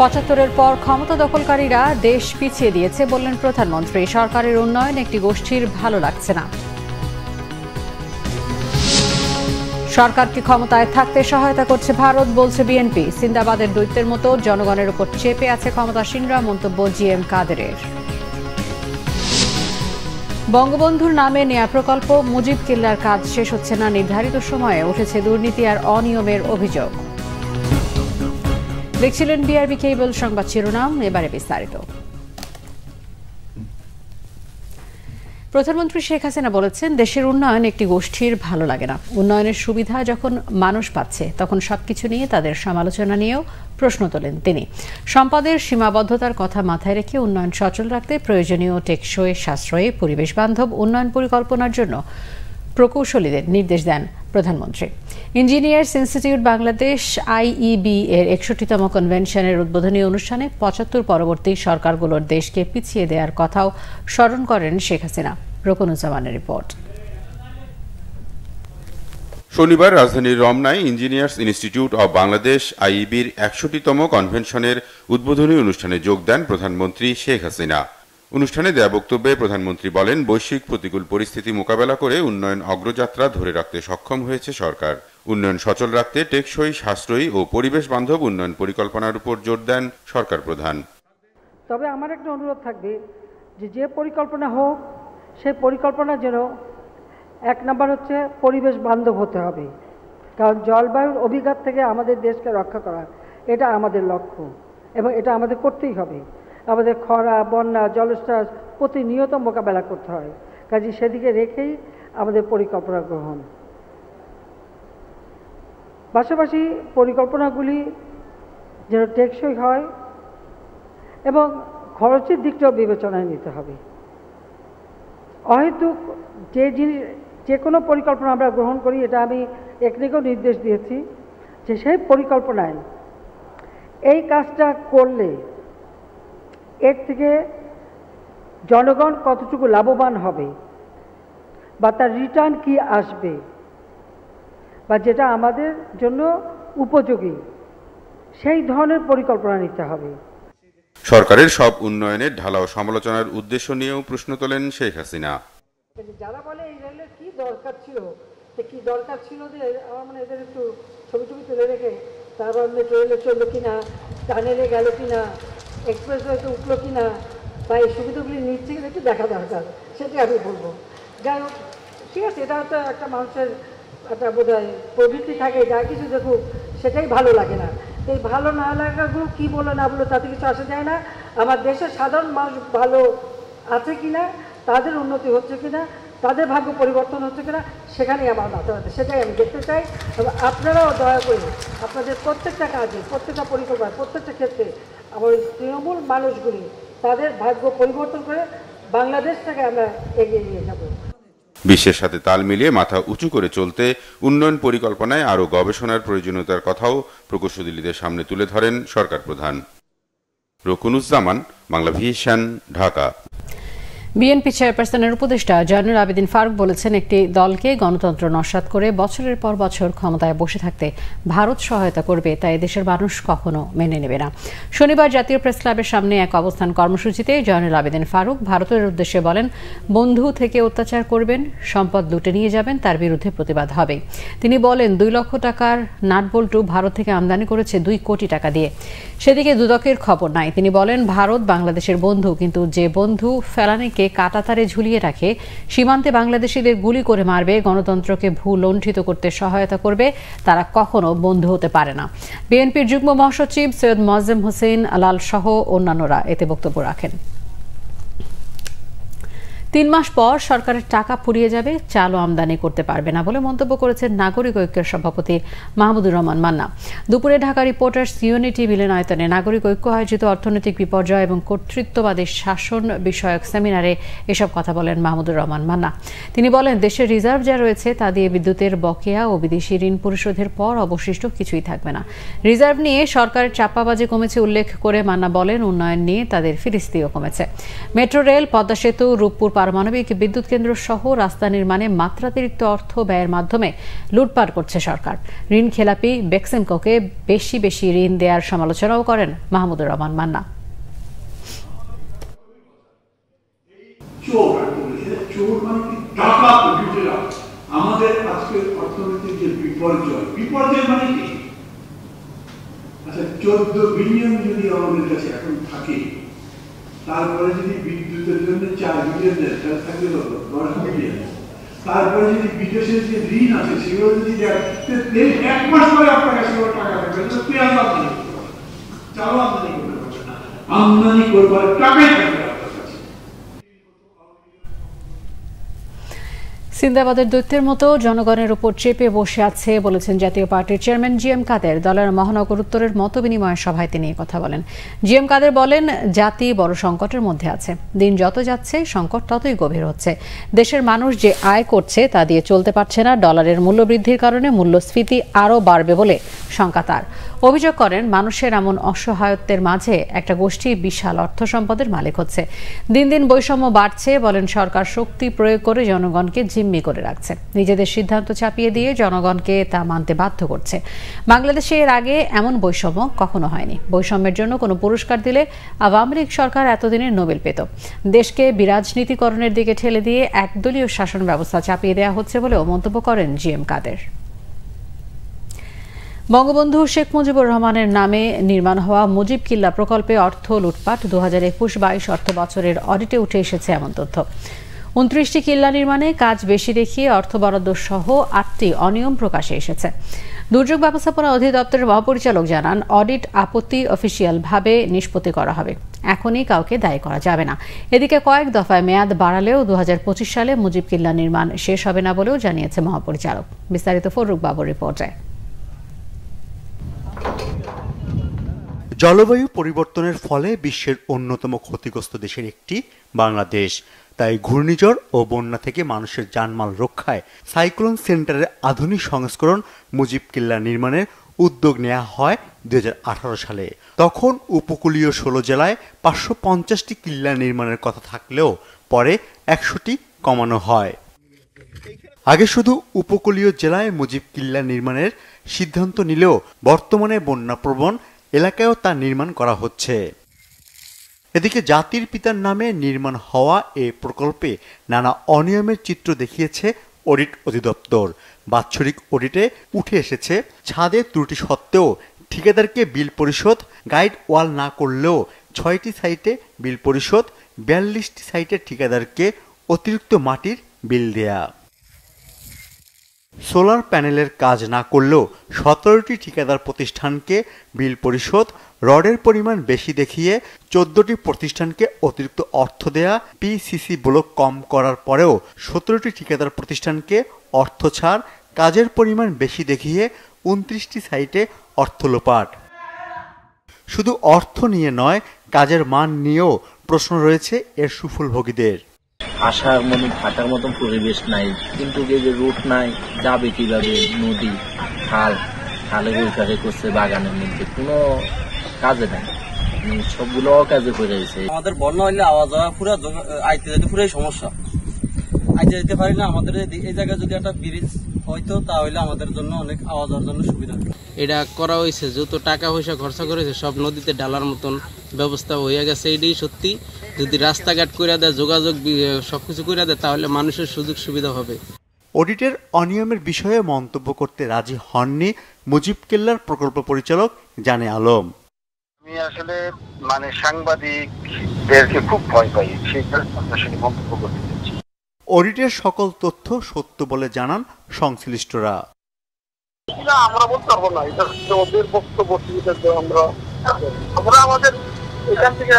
পঁচাত্তরের পর ক্ষমতা দখলকারীরা দেশ পিছিয়ে দিয়েছে বললেন প্রধানমন্ত্রী। সরকারের উন্নয়ন একটি গোষ্ঠীর ভালো লাগছে না। সরকারকে ক্ষমতায় থাকতে সহায়তা করছে ভারত, বলছে বিএনপি। সিন্দাবাদের দৈত্যের মতো জনগণের উপর চেপে আছে ক্ষমতাসীনরা, মন্তব্য জি এম কাদেরের। বঙ্গবন্ধুর নামে নেয়া প্রকল্প মুজিব কিল্লার কাজ শেষ হচ্ছে না। নির্ধারিত সময়ে উঠেছে দুর্নীতি আর অনিয়মের অভিযোগ। দেখছিলেন বিআরবি কেবল সংবাদ শিরোনাম, এবারে বিস্তারিত। প্রধানমন্ত্রী শেখ হাসিনা বলেছেন, দেশের উন্নয়ন একটি গোষ্ঠীর ভালো লাগে না। উন্নয়নের সুবিধা যখন মানুষ পাচ্ছে, তখন সবকিছু নিয়ে তাদের সমালোচনা নিয়েও প্রশ্ন তোলেন তিনি। সম্পদের সীমাবদ্ধতার কথা মাথায় রেখে উন্নয়ন সচল রাখতে প্রয়োজনীয় টেকসই সাশ্রয়ী পরিবেশ বান্ধব উন্নয়ন পরিকল্পনার জন্য প্রকৌশলীদের নির্দেশ দেন প্রধানমন্ত্রী। ইঞ্জিনিয়ার্স ইনস্টিটিউট বাংলাদেশ, আইইবি এর একষট্টিতম কনভেনশনের উদ্বোধনী অনুষ্ঠানে পঁচাত্তর পরবর্তী সরকারগুলোর দেশকে পিছিয়ে দেওয়ার কথাও স্মরণ করেন শেখ হাসিনা। রকনুজ্জামানের রিপোর্ট। শনিবার রাজধানীর রমনায় ইঞ্জিনিয়ার্স ইনস্টিটিউট অব বাংলাদেশ, আইইবির একষট্টিতম কনভেনশনের উদ্বোধনী অনুষ্ঠানে যোগ দেন প্রধানমন্ত্রী শেখ হাসিনা। অনুষ্ঠানে দেয়া বক্তব্যে প্রধানমন্ত্রী বলেন, বৈশ্বিক প্রতিকূল পরিস্থিতি মোকাবেলা করে উন্নয়ন অগ্রযাত্রা ধরে রাখতে সক্ষম হয়েছে সরকার। উন্নয়ন সচল রাখতে টেকসই, সাশ্রয়ী ও পরিবেশ বান্ধব উন্নয়ন পরিকল্পনার উপর জোর দেন সরকার প্রধান। তবে আমার একটা অনুরোধ থাকবে যে যে পরিকল্পনা হোক, সেই পরিকল্পনা যেন এক নম্বর হচ্ছে পরিবেশ বান্ধব হতে হবে। কারণ জলবায়ুর অভিঘাত থেকে আমাদের দেশকে রক্ষা করা, এটা আমাদের লক্ষ্য এবং এটা আমাদের করতেই হবে। আমাদের খরা, বন্যা জলস্রাস প্রতিনিয়ত মোকাবেলা করতে হয়। কাজে সেদিকে রেখেই আমাদের পরিকল্পনা গ্রহণ। পাশাপাশি পরিকল্পনাগুলি যেন টেকসই হয় এবং খরচের দিকটাও বিবেচনায় নিতে হবে। অহেতুক যে জিনিস, যে কোনো পরিকল্পনা আমরা গ্রহণ করি, এটা আমি একদিকেও নির্দেশ দিয়েছি যে সেই পরিকল্পনায় এই কাজটা করলে এর থেকে জনগণ কতটুকু লাভবান হবে বা তার রিটার্ন কি আসবে বা যেটা আমাদের জন্য উপযোগী সেই ধরনের পরিকল্পনা নিতে হবে। সরকারের সব উন্নয়নের ঢালাও সমালোচনার উদ্দেশ্য নিয়েও প্রশ্ন তোলেন শেখ হাসিনা। যারা বলে এই রেলের কি দরকার ছিল কি দরকার ছিল যে আমার মানে এদের একটু ছবি ছবি তুলে রেখে তারপর মেট্রো রেলে চলল কিনা টানেলে গেল কিনা এক্সপ্রেস ওয়েতে উঠল কিনা বা এই সুবিধাগুলি নিচ্ছে কিনা একটু দেখা দরকার, সেটাই আমি বলব। যাই হোক, ঠিক আছে, এটা হয়তো একটা মানুষের একটা বোধ প্রবৃত্তি থাকে, যা কিছু দেখুক, সেটাই ভালো লাগে না। এই ভালো না লাগাগুলো কী বলো না বলো, তাতে কিছু আসা যায় না। আমার দেশের সাধারণ মানুষ ভালো আছে কিনা, তাদের উন্নতি হচ্ছে কিনা তাদের ভাগ্য পরিবর্তন হচ্ছে কিনা, সেখানেই আমার মাথা ব্যথা সেটাই আমি দেখতে চাই। আপনারাও দয়া করে আপনাদের প্রত্যেকটা কাজে, প্রত্যেকটা পরিকল্পনা প্রত্যেকটা ক্ষেত্রে আমার তৃণমূল মানুষগুলি তাদের ভাগ্য পরিবর্তন করে বাংলাদেশটাকে আমরা এগিয়ে নিয়ে যাব। বিশ্বের সাথে তাল মিলিয়ে মাথা উঁচু করে চলতে উন্নয়ন পরিকল্পনায় আরও গবেষণার প্রয়োজনীয়তার কথাও প্রকৌশলীদের সামনে তুলে ধরেন সরকার প্রধান। রকুনুজ্জামান বাংলা ভিশন ঢাকা। বিএনপি চেয়ারপারসনের উপদেষ্টা জয়নুল আবেদিন ফারুক বলেছেন, একটি দলকে গণতন্ত্র নস্বাত করে বছরের পর বছর ক্ষমতায় বসে থাকতে ভারত সহায়তা করবে, তাই দেশের মানুষ কখনো মেনে নেবে না। শনিবার জাতীয় প্রেস ক্লাবের সামনে এক অবস্থান কর্মসূচিতে জয়নুল আবেদিন ফারুক ভারতের উদ্দেশ্যে বলেন, বন্ধু থেকে অত্যাচার করবেন, সম্পদ লুটে নিয়ে যাবেন, তার বিরুদ্ধে প্রতিবাদ হবে। তিনি বলেন, দুই লক্ষ টাকার নাটবল্টু ভারত থেকে আমদানি করেছে দুই কোটি টাকা দিয়ে। সেদিকে দুদকের খবর নাই। তিনি বলেন, ভারত বাংলাদেশের বন্ধু, কিন্তু যে বন্ধু ফেলানিকে কাটাতারে ঝুলিয়ে রাখে। সীমান্তে বাংলাদেশিদের গুলি করে মারবে, গণতন্ত্রকে ভূ লণ্ঠিত করতে সহায়তা করবে। তারা কখনো বন্ধু হতে পারে না। বিএনপির যুগ্ম মহাসচিব সৈয়দ মোয়াজ্জেম হোসেন আলাল সহ অন্যান্যরা এতে বক্তব্য রাখেন। তিন মাস পর সরকারের টাকা ফুরিয়ে যাবে, চালও আমদানি করতে পারবে না বলে মন্তব্য করেছেন নাগরিক ঐক্যের সভাপতি মাহমুদুর রহমান মান্না। দুপুরে ঢাকা রিপোর্টার্স ইউনিটি মিলনায়তনে নাগরিক ঐক্য আয়োজিত অর্থনৈতিক বিপর্যয় এবং কর্তৃত্ববাদী শাসন বিষয়ক সেমিনারে এসব কথা বলেন মাহমুদুর রহমান মান্না। তিনি বলেন, দেশের রিজার্ভ যা রয়েছে তা দিয়ে বিদ্যুতের বকেয়া ও বিদেশি ঋণ পরিশোধের পর অবশিষ্ট কিছুই থাকবে না। রিজার্ভ নিয়ে সরকারের চাপাবাজি কমেছে উল্লেখ করে মান্না বলেন, উন্নয়ন নিয়ে তাদের ফিরিস্তিও কমেছে। মেট্রো রেল, পদ্মা সেতু, রূপপুর পারমাণবিক বিদ্যুৎ কেন্দ্র সহ রাস্তা নির্মাণে মাত্রাতিরিক্ত অর্থ ব্যয়ের মাধ্যমে লুটপাট করছে সরকার। ঋণ খেলাপি বেক্সিমকোকে বেশি বেশি ঋণ দেওয়ার সমালোচনাও করেন মাহমুদুর রহমান মান্না। মানে আমাদের আজকে অর্থনীতির যে বিপর্যয় বিপর্যয় মানে কি? আচ্ছা চোদ্দ বিলিয়ন যদি আমাদের কাছে এখন থাকে তারপরে যদি বিদ্যুতের জন্য চার বিলিয়ন দেয় তাহলে কত? দশ বিলিয়ন তারপরে যদি বিদেশের যে ঋণ আছে, সেগুলো যদি দেয় এক মাস পরে আপনার কাছে টাকা থাকবে পেঁয়াজ আমদানি করতে পারবে চাল আমদানি করতে পারবে আমদানি করবার টাকাই থাকবে সিন্দাবাদের দৈত্যের মতো জনগণের উপর চেপে বসে আছে বলেছেন জাতীয় পার্টির চেয়ারম্যান জি এম কাদের। দলের মহানগর উত্তরের মত বিনিময় সভায় তিনি কথা বলেন। জি এম কাদের বলেন, জাতি বড় সংকটের মধ্যে আছে। দিন যত যাচ্ছে, সংকট ততই গভীর হচ্ছে। দেশের মানুষ যে আয় করছে, তা দিয়ে চলতে পারছে না। ডলারের মূল্য বৃদ্ধির কারণে মূল্যস্ফীতি আরও বাড়বে বলে শঙ্কা তার। অভিযোগ করেন, মানুষের এমন অসহায়ত্বের মাঝে একটা গোষ্ঠী বিশাল অর্থ সম্পদের মালিক হচ্ছে। দিন দিন বৈষম্য বাড়ছে বলেন সরকার। শক্তি প্রয়োগ করে জনগণকে জিম্মি করে রাখছে। নিজেদের সিদ্ধান্ত চাপিয়ে দিয়ে জনগণকে তা মানতে বাধ্য করছে। বাংলাদেশে এর আগে এমন বৈষম্য কখনো হয়নি। বৈষম্যের জন্য কোনো পুরস্কার দিলে আওয়ামী লীগ সরকার এতদিনের নোবেল পেত। দেশকে বিরাজনীতিকরণের দিকে ঠেলে দিয়ে একদলীয় শাসন ব্যবস্থা চাপিয়ে দেওয়া হচ্ছে বলেও মন্তব্য করেন জি এম কাদের। বঙ্গবন্ধু শেখ মুজিবুর রহমানের নামে নির্মাণ হওয়া মুজিব কিল্লা প্রকল্পে অর্থ লুটপাট দু হাজার একুশ বাইশ অর্থ বছরের অডিটে উঠে এসেছে এমন তথ্য। উনত্রিশটি কিল্লা নির্মাণে কাজ বেশি দেখিয়ে অর্থ বরাদ্দ সহ আটটি অনিয়ম প্রকাশে এসেছে। দুর্যোগ ব্যবস্থাপনা অধিদপ্তরের মহাপরিচালক জানান, অডিট আপত্তি অফিসিয়ালভাবে নিষ্পত্তি করা হবে। এখনই কাউকে দায়ী করা যাবে না। এদিকে কয়েক দফায় মেয়াদ বাড়ালেও দু হাজার পঁচিশ সালে মুজিব কিল্লা নির্মাণ শেষ হবে না বলেও জানিয়েছে মহাপরিচালক। বিস্তারিত ফরুক বাবুর রিপোর্টে। জলবায়ু পরিবর্তনের ফলে বিশ্বের অন্যতম ক্ষতিগ্রস্ত দেশের একটি বাংলাদেশ। তাই ঘূর্ণিঝড় ও বন্যা থেকে মানুষের জানমাল রক্ষায় সাইক্লোন সেন্টারের আধুনিক সংস্করণ মুজিব কিল্লা নির্মাণের উদ্যোগ নেওয়া হয় দুই হাজার আঠারো সালে। তখন উপকূলীয় ষোলো জেলায় পাঁচশো পঞ্চাশটি কিল্লা নির্মাণের কথা থাকলেও পরে একশোটি কমানো হয়। আগে শুধু উপকূলীয় জেলায় মুজিব কিল্লা নির্মাণের সিদ্ধান্ত নিলেও বর্তমানে বন্যাপ্রবণ এলাকায়ও তা নির্মাণ করা হচ্ছে। এদিকে জাতির পিতার নামে নির্মাণ হওয়া এ প্রকল্পে নানা অনিয়মের চিত্র দেখিয়েছে অডিট অধিদপ্তর। বাৎসরিক অডিটে উঠে এসেছে, ছাদে ত্রুটি সত্ত্বেও ঠিকাদারকে বিল পরিশোধ, গাইড ওয়াল না করলেও ছয়টি সাইটে বিল পরিশোধ, বিয়াল্লিশটি সাইটে ঠিকাদারকে অতিরিক্ত মাটির বিল দেয়া। সোলার প্যানেলের কাজ না করলেও সতেরোটি ঠিকাদার প্রতিষ্ঠানকে বিল পরিশোধ রডের পরিমাণ বেশি দেখিয়ে চোদ্দটি প্রতিষ্ঠানকে অতিরিক্ত অর্থ দেয়া পিসিসি ব্লক কম করার পরেও সতেরোটি ঠিকাদার প্রতিষ্ঠানকে অর্থ ছাড় কাজের পরিমাণ বেশি দেখিয়ে উনত্রিশটি সাইটে অর্থ লোপাট। শুধু অর্থ নিয়ে নয়, কাজের মান নিয়েও প্রশ্ন রয়েছে এর সুফলভোগীদের। আসার মনে থাকার মতন পরিবেশ নাই, কিন্তু যে যে রুট নাই, যাবে কীভাবে? নদী, খাল, খালের ওই করছে বাগানের মধ্যে। কোনো কাজে নাই সবগুলো কাজে পড়ে গেছে। আমাদের বন্যা হইলে আওয়াজ যাওয়া পুরো আইতে যেতে পুরোই সমস্যা। আইতে যেতে পারি না আমাদের এই- জায়গায় যদি একটা ব্রিজ হইতো তাহলে আমাদের জন্য অনেক আওয়াজ হওয়ার জন্য সুবিধা এটা করা হয়েছে যত টাকা পয়সা খরচা করেছে সব নদীতে ডালার মতন ব্যবস্থা হয়ে গেছে। এটাই সত্যি। যদি রাস্তাঘাট করে দেয় যোগাযোগ সবকিছু করে দেয় তাহলে মানুষের সুযোগ সুবিধা হবে। অডিটের অনিয়মের বিষয়ে মন্তব্য করতে রাজি হননি মুজিব কেল্লার প্রকল্প পরিচালক জানে আলম। আমি আসলে মানে সাংবাদিকদেরকে খুব ভয় পাই সেই কারণে মন্তব্য করতে চাচ্ছি। অডিটের সকল তথ্য সত্য বলে জানান সংশ্লিষ্টরা। আমরা বলতে পারব না এটা ওদের বক্তব্য আমরা আমরা আমাদের এখান থেকে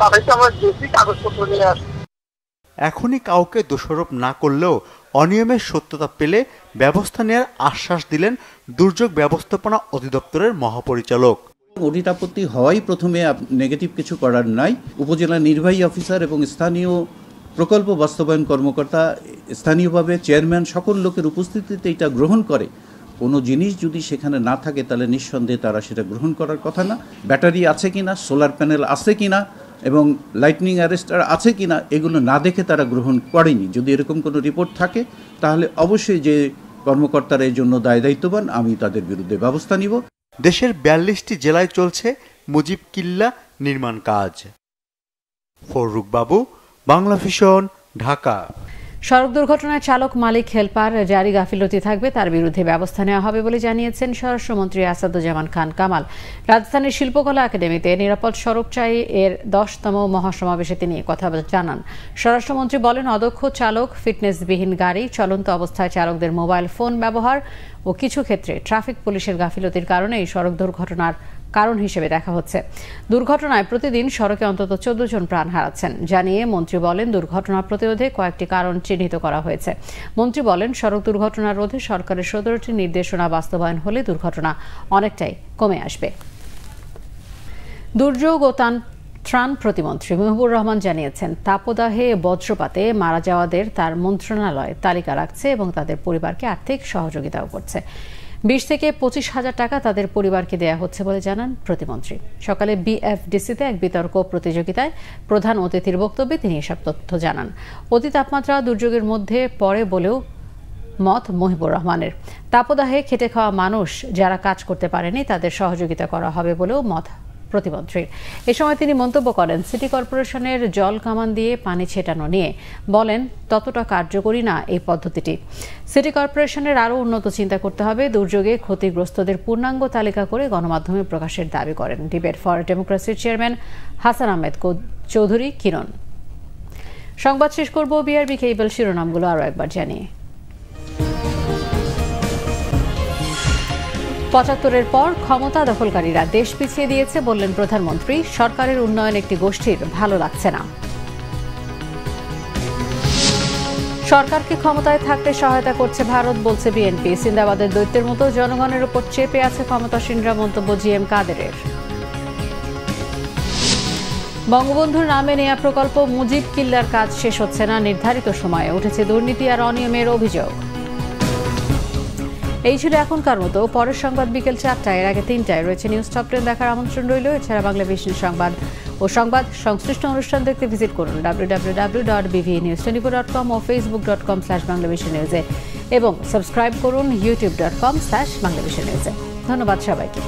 তাদেরকে আমরা বেশি কাগজপত্র নিয়ে আসি এখনই কাউকে দোষারোপ না করলেও অনিয়মের সত্যতা পেলে ব্যবস্থা নেওয়ার আশ্বাস দিলেন দুর্যোগ ব্যবস্থাপনা অধিদপ্তরের মহাপরিচালক। অডিট আপত্তি হওয়াই প্রথমে নেগেটিভ কিছু করার নাই। উপজেলা নির্বাহী অফিসার এবং স্থানীয় প্রকল্প বাস্তবায়ন কর্মকর্তা, স্থানীয়ভাবে চেয়ারম্যান সকল লোকের উপস্থিতিতে এটা গ্রহণ করে। কোনো জিনিস যদি সেখানে না থাকে, তাহলে নিঃসন্দেহে তারা সেটা গ্রহণ করার কথা না। ব্যাটারি আছে কিনা সোলার প্যানেল আছে কিনা, এবং লাইটনিং অ্যারেস্টার আছে কি না এগুলো না দেখে তারা গ্রহণ করেনি। যদি এরকম কোনো রিপোর্ট থাকে, তাহলে অবশ্যই যে কর্মকর্তারা এর জন্য দায় দায়িত্ববান, আমি তাদের বিরুদ্ধে ব্যবস্থা নিব। দেশের বিয়াল্লিশটি জেলায় চলছে মুজিব কিল্লা নির্মাণ কাজ। ফররুকবাবু বাংলা ভিশন ঢাকা। সড়ক দুর্ঘটনায় চালক মালিক হেলপার জারি গাফিলতি থাকবে, তার বিরুদ্ধে ব্যবস্থা নেওয়া হবে বলে জানিয়েছেন স্বরাষ্ট্রমন্ত্রী আসাদুজ্জামান খান কামাল। রাজধানীর শিল্পকলা একাডেমিতে নিরাপদ সড়ক চাই এর দশতম মহাসমাবেশে তিনি কথা জানান। স্বরাষ্ট্রমন্ত্রী বলেন, অদক্ষ চালক, ফিটনেসবিহীন গাড়ি, চলন্ত অবস্থায় চালকদের মোবাইল ফোন ব্যবহার ও কিছু ক্ষেত্রে ট্রাফিক পুলিশের গাফিলতির কারণে এই সড়ক দুর্ঘটনার কারণ হিসেবে দেখা হচ্ছে। দুর্ঘটনায় প্রতিদিন সড়কে অন্তত চোদ্দ জন প্রাণ হারাচ্ছেন। জানিয়ে মন্ত্রী বলেন, দুর্ঘটনা প্রতিরোধে কয়েকটি কারণ চিহ্নিত করা হয়েছে। মন্ত্রী বলেন, সড়ক দুর্ঘটনা রোধে সরকারের সতেরোটি নির্দেশনা বাস্তবায়ন হলে দুর্ঘটনা অনেকটাই কমে আসবে। দুর্যোগ ও ত্রাণ প্রতিমন্ত্রী মেহবুর রহমান জানিয়েছেন, তাপদাহে বজ্রপাতে মারা যাওয়াদের তার মন্ত্রণালয় তালিকা রাখছে এবং তাদের পরিবারকে আর্থিক সহযোগিতাও করছে। বিশ থেকে পঁচিশ হাজার টাকা তাদের পরিবারকে দেয়া হচ্ছে বলে জানান প্রতিমন্ত্রী। সকালে বিএফডিসিতে এক বিতর্ক প্রতিযোগিতায় প্রধান অতিথির বক্তব্যে তিনি এসব তথ্য জানান। অতি তাপমাত্রা দুর্যোগের মধ্যে পড়ে বলেও মত মহিবুর রহমানের। তাপদাহে খেটে খাওয়া মানুষ যারা কাজ করতে পারেনি তাদের সহযোগিতা করা হবে বলেও মত প্রতিমন্ত্রীর এ সময় তিনি মন্তব্য করেন, সিটি কর্পোরেশনের জল কামান দিয়ে পানি ছেটানো নিয়ে। বলেন, ততটা কার্যকরী না এই পদ্ধতিটি। সিটি কর্পোরেশনের আরও উন্নত চিন্তা করতে হবে। দুর্যোগে ক্ষতিগ্রস্তদের পূর্ণাঙ্গ তালিকা করে গণমাধ্যমে প্রকাশের দাবি করেন। ডিবেট ফর ডেমোক্রেসির চেয়ারম্যান হাসান আহমেদ চৌধুরী কিরণ। সংবাদ শেষ করব বিআরবি কেবল শিরোনামগুলো আরও একবার জানিয়ে। পঁচাত্তরের পর ক্ষমতা দখলকারীরা দেশ পিছিয়ে দিয়েছে বললেন প্রধানমন্ত্রী। সরকারের উন্নয়ন একটি গোষ্ঠীর, ভালো লাগছে না। সরকারকে ক্ষমতায় থাকতে সহায়তা করছে ভারত, বলছে বিএনপি। সিন্দাবাদের দৈত্যের মতো জনগণের উপর চেপে আছে ক্ষমতাসীনরা মন্তব্য জি এম কাদেরের। বঙ্গবন্ধুর নামে নেয়া প্রকল্প মুজিব কিল্লার কাজ শেষ হচ্ছে না, নির্ধারিত সময়ে। উঠেছে দুর্নীতি আর অনিয়মের অভিযোগ। এই ছিল এখনকার মতো। পরের সংবাদ বিকেল চারটায়। এর আগে তিনটায়। রয়েছে নিউজ টপ টেন দেখার আমন্ত্রণ রইল। এছাড়া বাংলা বিশ্ব সংবাদ ও সংবাদ সংশ্লিষ্ট অনুষ্ঠান দেখতে ভিজিট করুন W dot news dot com ও Facebook dot com slash Bangla Bishwa নিউজে এবং সাবস্ক্রাইব করুন YouTube dot com slash Bangla Bishwa নিউজে ধন্যবাদ সবাইকে।